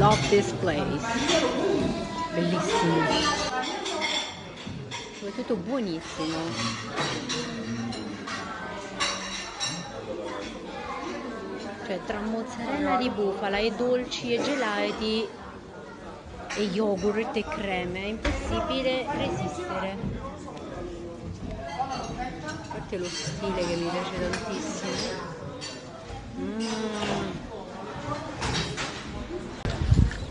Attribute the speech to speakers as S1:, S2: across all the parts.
S1: love this place. Bellissimo. Soprattutto buonissimo. Cioè tra mozzarella di bufala e dolci e gelati e yogurt e creme è impossibile resistere. A parte lo stile che mi piace tantissimo.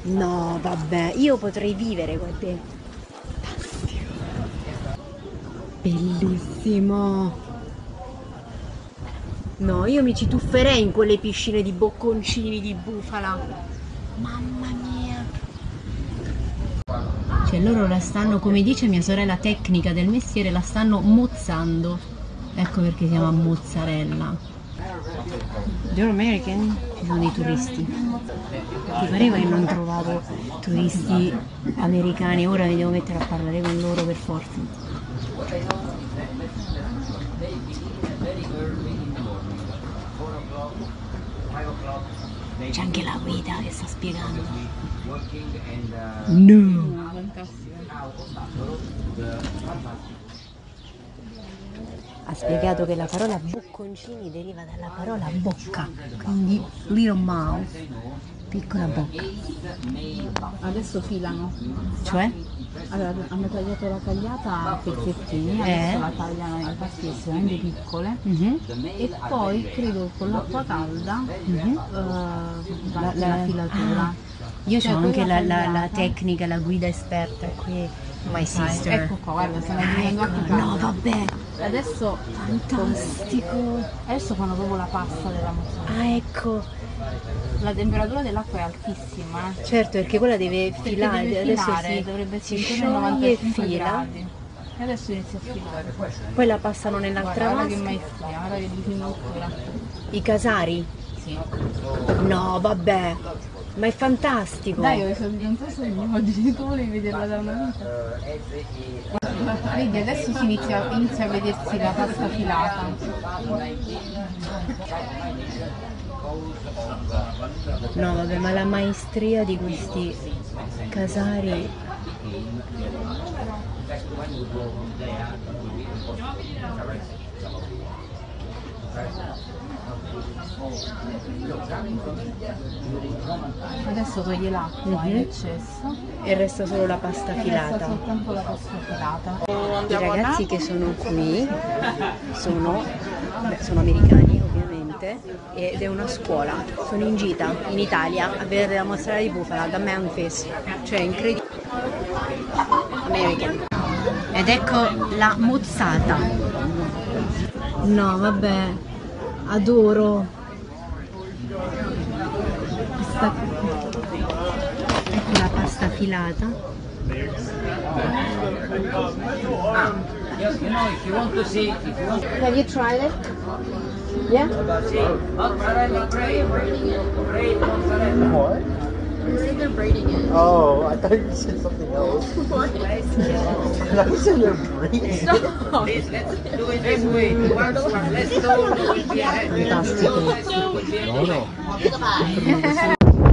S1: No, vabbè, io potrei vivere con te. Bellissimo. No, io mi ci tufferei in quelle piscine di bocconcini di bufala. Mamma mia. Cioè loro la stanno, come dice mia sorella tecnica del mestiere, la stanno mozzando. Ecco perché si chiama mozzarella. They're American? Ci sono dei turisti. Ti pareva che non trovavo turisti americani, ora mi devo mettere a parlare con loro per forza. C'è anche la guida che sta spiegando. No! Ha spiegato che la parola bocconcini deriva dalla parola bocca, quindi little mouth, piccola bocca.
S2: Adesso filano.
S1: Cioè?
S2: Allora, hanno tagliato la tagliata a pezzettini,
S1: Eh.
S2: adesso la tagliano in parti estremamente piccole
S1: Mhm.
S2: e poi credo con l'acqua calda
S1: Mhm.
S2: eh, la, la filatura.
S1: Ah, io
S2: Cioè,
S1: ho anche la, la- la tecnica, la guida esperta qui, my sister.
S2: Ecco qua, guarda, stanno
S1: Ah,
S2: diventando anche
S1: ecco, no, vabbè,
S2: Adesso
S1: fantastico.
S2: Adesso fanno proprio la pasta della mozzarella.
S1: Ah, ecco,
S2: La temperatura dell'acqua è altissima.
S1: certo, perché quella deve
S2: Perché
S1: filare,
S2: deve
S1: adesso
S2: filare,
S1: si,
S2: dovrebbe essere intorno ai
S1: scioglie e
S2: 95
S1: fila,
S2: gradi. E adesso inizia a filare.
S1: poi la passano nell'altra
S2: Guarda, guarda che
S1: vasca.
S2: maestria, guarda che disinvoltura.
S1: I casari?
S2: Sì.
S1: No, vabbè, ma è fantastico.
S2: Dai, ho tuo sogno oggi, tu volevi vederla da una vita. Vedi, adesso si inizia, inizia a vedersi la pasta filata.
S1: No, vabbè, ma la maestria di questi casari.
S2: Adesso toglie l'acqua in
S1: Mhm.
S2: eccesso
S1: E resta solo la pasta filata.
S2: soltanto la pasta filata.
S1: I ragazzi che sono qui sono, beh, sono americani ovviamente ed è una scuola. Sono in gita in Italia a vedere la mozzarella di bufala da Memphis. Cioè incredibile. American. Ed ecco la mozzata. No, vabbè, adoro. Questa... Ecco la pasta filata.
S3: Yes, you know, if you want to see,
S1: Have you tried it? Yeah?
S3: see mozzarella great, great mozzarella.
S4: What?
S2: They're braiding it.
S4: Oh, I thought you said something else. I thought you said they're breeding.
S3: Please, let's do it this way. Let's go. Let's.
S4: No, no.
S1: Ho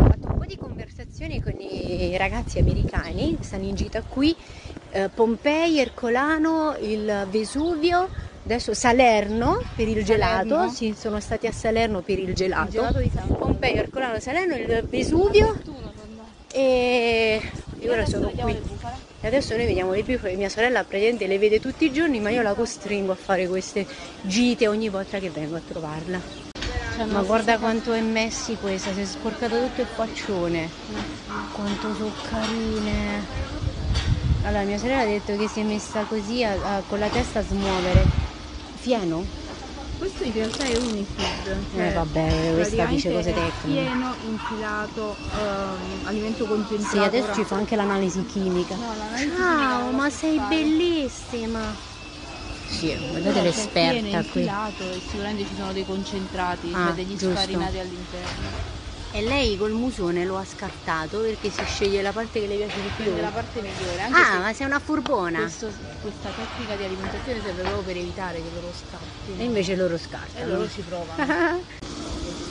S1: fatto un po' di conversazioni con i ragazzi americani che stanno in gita qui, eh, Pompei, Ercolano, il Vesuvio, adesso Salerno per il gelato,
S2: Salerno.
S1: sì, sono stati a Salerno per il gelato,
S2: gelato di Salerno.
S1: Pompei, Ercolano, Salerno, il Vesuvio e, e ora sono qui. E adesso noi vediamo le bufale, mia sorella praticamente le vede tutti i giorni, ma io la costringo a fare queste gite ogni volta che vengo a trovarla. Ma guarda quanto è messi questa, si è sporcato tutto il faccione. Quanto sono carine. Allora, mia sorella ha detto che si è messa così a- a- con la testa a smuovere. Fieno?
S2: Questo in realtà è Unifeed.
S1: Eh, vabbè, questa dice cose tecniche.
S2: Pieno, infilato, ehm, alimento concentrato.
S1: Sì, adesso ci fa anche l'analisi chimica.
S2: No, l'analisi
S1: Ciao,
S2: chimica
S1: ma sei
S2: fare.
S1: bellissima. Sì, guardate
S2: c'è
S1: l'esperta
S2: pieno,
S1: qui.
S2: infilato e sicuramente ci sono dei concentrati,
S1: Ah,
S2: cioè degli
S1: giusto.
S2: sfarinati all'interno.
S1: E lei col musone lo ha scartato perché si sceglie la parte che le piace di più.
S2: La parte migliore, anche
S1: Ah,
S2: se
S1: ma sei una furbona.
S2: questo- questa tecnica di alimentazione serve proprio per evitare che loro
S1: E
S2: scappino.
S1: invece loro
S2: E
S1: scartano.
S2: loro ci provano.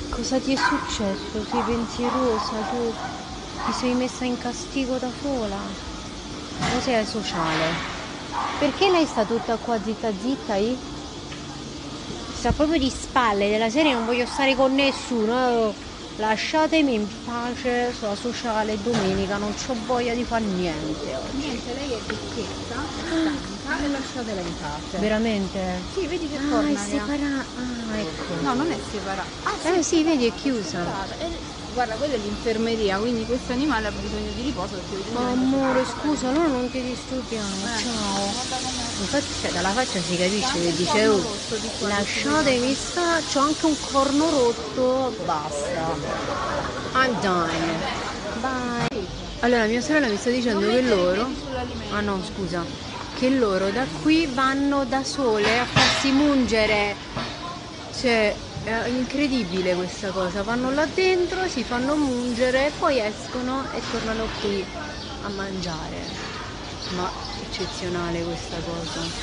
S1: Cosa ti è successo? Sei pensierosa tu? Ti sei messa in castigo da sola? O sei sociale? Perché lei sta tutta qua zitta zitta io? Sta proprio di spalle della serie, non voglio stare con nessuno. Lasciatemi in pace, sono sociale domenica, non ho voglia di fare niente oggi.
S2: Niente, lei è vecchietta, stanca e lasciatela in pace.
S1: Veramente?
S2: Sì, vedi che
S1: Ah, è
S2: torna. ha-
S1: separata. Ah, ecco.
S2: No, non è separata. Ah,
S1: Eh sì, vedi, è chiusa.
S2: separata. Eh, guarda, quella è l'infermeria, quindi questo animale ha bisogno di riposo perché
S1: Ma amore, scusa, noi non ti disturbiamo, ciao. Infatti cioè, dalla faccia si capisce che dice oh, lasciatemi sta, c'ho anche un corno rotto, basta. I'm done. Bye. Allora mia sorella mi sta dicendo che loro. Ah no, scusa. Che loro da qui vanno da sole a farsi mungere. Cioè, è incredibile questa cosa. Vanno là dentro, si fanno mungere, poi escono e tornano qui a mangiare. Ma eccezionale questa cosa.